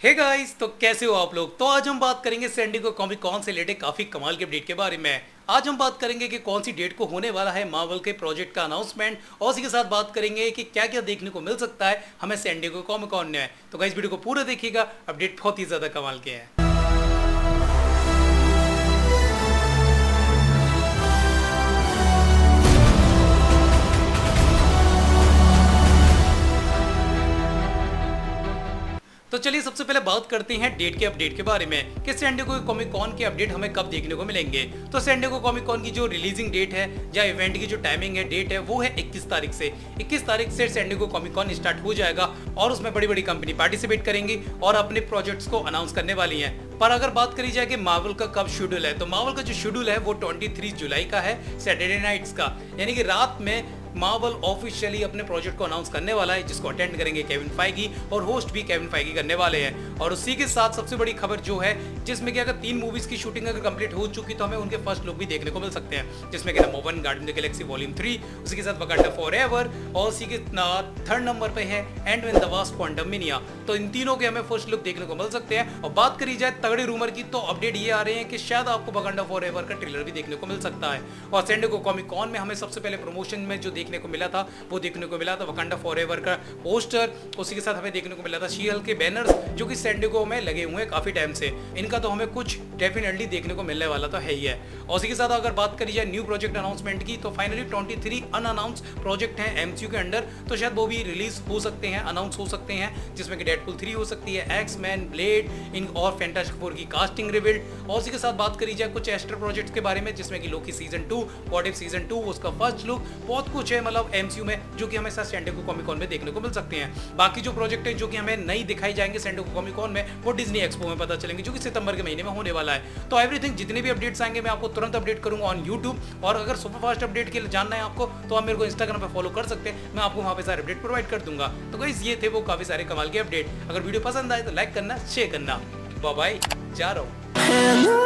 हे hey guys तो कैसे हो आप लोग? तो आज हम बात करेंगे सैंडिगो कॉमिक कौन से रिलेटेड काफ़ी कमाल के अपडेट के बारे में। आज हम बात करेंगे कि कौन सी डेट को होने वाला है मार्वल के प्रोजेक्ट का अनाउंसमेंट और उसी के साथ बात करेंगे कि क्या क्या देखने को मिल सकता है हमें सैंडिगो कॉमिक कौन में। तो गाइस वीडियो को पूरा देखिएगा अपडेट बहुत ही ज़्यादा कमाल के हैं। तो चलिए सबसे पहले बात करते हैं डेट के अपडेट के बारे में कि सैंडिगो कॉमिक कॉन के अपडेट हमें कब देखने को मिलेंगे। तो सैंडिगो कॉमिक कॉन की जो रिलीजिंग डेट है या इवेंट की जो टाइमिंग है डेट है, वो है 21 तारीख से। 21 तारीख से सैंडिगो कॉमिक कॉन स्टार्ट हो जाएगा और उसमें बड़ी बड़ी कंपनी पार्टिसिपेट करेंगी और अपने प्रोजेक्ट्स को अनाउंस करने वाली है। पर अगर बात करी जाए कि मार्वल का कब शेड्यूल है तो मार्वल का जो शेड्यूल है वो 23 जुलाई का है सैटरडे नाइट्स का। यानी कि रात में मार्वल ऑफिशियली अपने प्रोजेक्ट को अनाउंस करने वाला है, जिसको अटेंड करेंगे केविन फाइगी और होस्ट भी केविन फाइगी करने वाले हैं। और उसी के साथ सबसे बड़ी खबर जो है, जिसमें कि अगर तीन मूवीज़ की शूटिंग अगर कंप्लीट हो चुकी तो हमें उनके फ़र्स्ट लुक भी देखने को मिल सकते हैं। जिसमें कि number one Guardians Galaxy volume three उसी के साथ वकांडा फॉर एवर और उसी के थर्ड नंबर पे है and win the Wasp Quantumania तो इन तीनों के हमें फ़र्स्ट लुक देखने को मिल सकते हैं। और बात करी जाए तगड़े रूमर की तो अपडेट ये आ रहे हैं कि शायद आपको वकांडा फॉर एवर का ट्रेलर भी देखने को मिल सकता है। और सेंडो कॉमिक कॉन में हमें सबसे पहले प्रमोशन में जो देखने को मिला था, वो देखने को मिला था वकंडा फॉर का पोस्टर उसी के साथ हमें देखने को मिला था शीहल के बैनर्स जो कि सैंडिगो में लगे हुए हैं काफ़ी टाइम से। इनका तो हमें कुछ डेफिनेटली देखने को मिलने वाला तो है ही है। और उसी के साथ अगर बात करी जाए न्यू प्रोजेक्ट अनाउंसमेंट की तो finally twenty three unannounce project हैं एमसीयू के अंडर तो शायद वो भी रिलीज़ हो सकते हैं अनाउंस हो सकते हैं, जिसमें कि डेडपुल थ्री हो सकती है एक्स मैन ब्लेड इन और फैंटास्टिक फोर की कास्टिंग रिबिल्ड और उसी के साथ बात करी जाए कुछ एक्स्ट्रा प्रोजेक्ट के बारे में, जिसमें कि Loki season two What If season two उसका फ़र्स्ट लुक बहुत कुछ है मतलब एमसीयू में, जो कि हमें साथ सैंडेको कॉमिकॉन में देखने को मिल सकते हैं। बाकी जो प्रोजेक्ट है, जो कि हमें नहीं दिखाई जाएँगे सैंडेको कॉमिकॉन में, वो डिजनी एक्सपो में पता चलेंगे, जो कि सितंबर के महीने में होने वाला है। तो एवरीथिंग जितने भी अपडेट्स आएँगे, मैं आपको तुरंत अपडेट करूँगा ऑन यूट्यूब और अगर सुपर फास्ट अपडेट के लिए जानना है आपको तो आप मेरे को इंस्टाग्राम पर फॉलो कर सकते हैं। मैं आपको वहाँ पे सारे अपडेट प्रोवाइड कर दूँगा। तो गाइज़ ये थे वो काफ़ी सारे कमाल के अपडेट अगर वीडियो पसंद आए तो लाइक करना शेयर करना। बाय जा रहा हूँ।